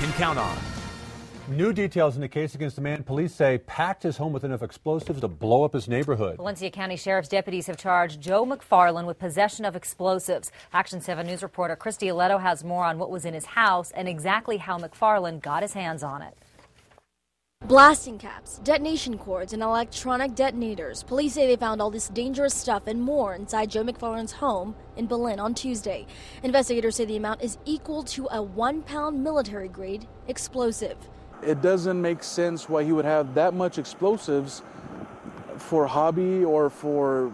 can count on. New details in the case against the man police say packed his home with enough explosives to blow up his neighborhood. Valencia County Sheriff's deputies have charged Joe McFarland with possession of explosives. Action 7 News reporter Christy Aletto has more on what was in his house and exactly how McFarland got his hands on it. Blasting caps, detonation cords, and electronic detonators. Police say they found all this dangerous stuff and more inside Joe McFarland's home in Belen on Tuesday. Investigators say the amount is equal to a one pound military grade explosive. It doesn't make sense why he would have that much explosives for hobby or for.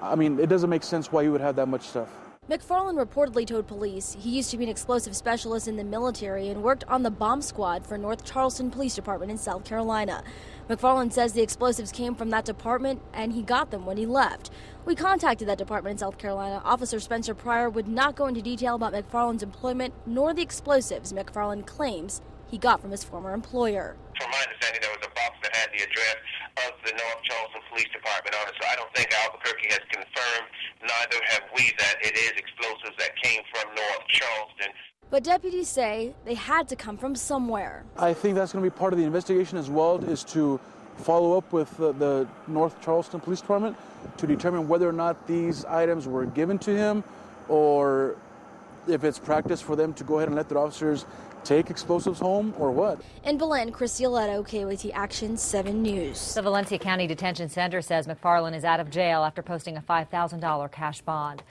I mean, it doesn't make sense why he would have that much stuff. McFarland reportedly told police he used to be an explosive specialist in the military and worked on the bomb squad for North Charleston Police Department in South Carolina. McFarland says the explosives came from that department and he got them when he left. We contacted that department in South Carolina. Officer Spencer Pryor would not go into detail about McFarland's employment nor the explosives McFarland claims he got from his former employer. From my understanding, there was a box that had the address of the North Charleston Police Department on it, so I don't think Albuquerque has confirmed, neither have we, that it is explosives that came from North Charleston. But deputies say they had to come from somewhere. I think that's going to be part of the investigation as well, is to follow up with the, the North Charleston Police Department to determine whether or not these items were given to him or if it's practice for them to go ahead and let their officers take explosives home or what? In Belen, Christy Aletto, KOAT Action 7 News. The Valencia County Detention Center says McFarland is out of jail after posting a $5,000 cash bond.